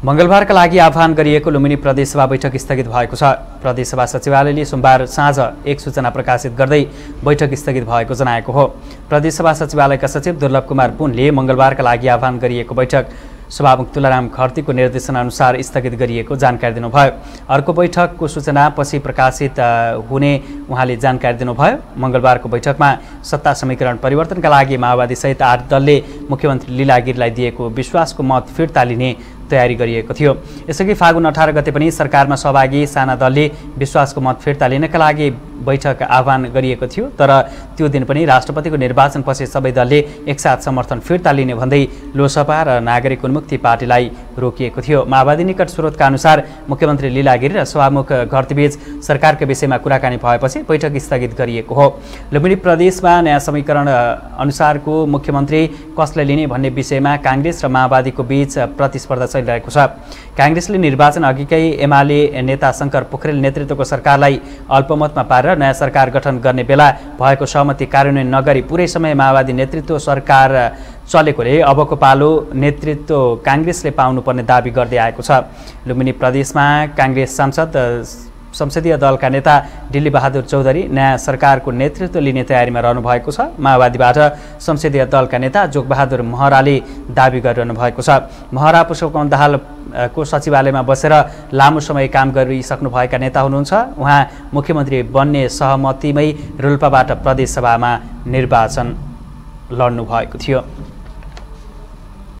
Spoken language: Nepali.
मङ्गलबारका लागि आह्वान गरिएको लुम्बिनी प्रदेशसभा बैठक स्थगित भएको छ। प्रदेशसभा सचिवालयले सोमबार साँझ एक सूचना प्रकाशित गर्दै बैठक स्थगित भएको जनाएको हो। प्रदेशसभा सचिवालयका सचिव दुर्लभ कुमार पुनले मङ्गलबारका लागि आह्वान गरिएको बैठक सभामुख तुलाराम खर्तीको निर्देशनअनुसार स्थगित गरिएको जानकारी दिनुभयो। अर्को बैठकको सूचना पछि प्रकाशित हुने उहाँले जानकारी दिनुभयो। मङ्गलबारको बैठकमा सत्ता समीकरण परिवर्तनका लागि माओवादीसहित आठ दलले मुख्यमन्त्री लीला गिरीलाई दिएको विश्वासको मत फिर्ता लिने तयारी गरिएको थियो। यसअघि फागुन अठार गते पनि सरकारमा सहभागी साना दलले विश्वासको मत फिर्ता लिनका लागि बैठक आह्वान गरिएको थियो तर त्यो दिन पनि राष्ट्रपतिको निर्वाचनपछि सबै दलले एकसाथ समर्थन फिर्ता लिने भन्दै लोसपा र नागरिक उन्मुक्ति पार्टीलाई रोकिएको थियो। माओवादी निकट स्रोतका अनुसार मुख्यमन्त्री लीला गिरी र सभामुख घरतीबीच सरकारको विषयमा कुराकानी भएपछि बैठक स्थगित गरिएको हो। लुम्बिनी प्रदेशमा नयाँ समीकरण अनुसारको मुख्यमन्त्री कसलाई लिने भन्ने विषयमा काङ्ग्रेस र माओवादीको बीच प्रतिस्पर्धा चलिरहेको छ। काङ्ग्रेसले निर्वाचन अघिकै एमाले नेता शङ्कर पोखरेल नेतृत्वको सरकारलाई अल्पमतमा पारेर नयाँ सरकार गठन गर्ने बेला भएको सहमति कार्यान्वयन नगरी पुरै समय माओवादी नेतृत्व सरकार चलेकोले अबको पालो नेतृत्व काङ्ग्रेसले पाउनुपर्ने दावी गर्दै आएको छ। लुम्बिनी प्रदेशमा काङ्ग्रेस सांसद संसदीय दलका नेता दिल्ली बहादुर चौधरी नयाँ सरकारको नेतृत्व लिने तयारीमा रहनु भएको छ। माओवादीबाट संसदीय दलका नेता जोगबहादुर महराले दावी गरिरहनु भएको छ। महरा पुष्पकमल दाहालको सचिवालयमा बसेर लामो समय काम गरिसक्नुभएका नेता हुनुहुन्छ। उहाँ मुख्यमन्त्री बन्ने सहमतिमै रोल्पाबाट प्रदेशसभामा निर्वाचन लड्नु भएको थियो।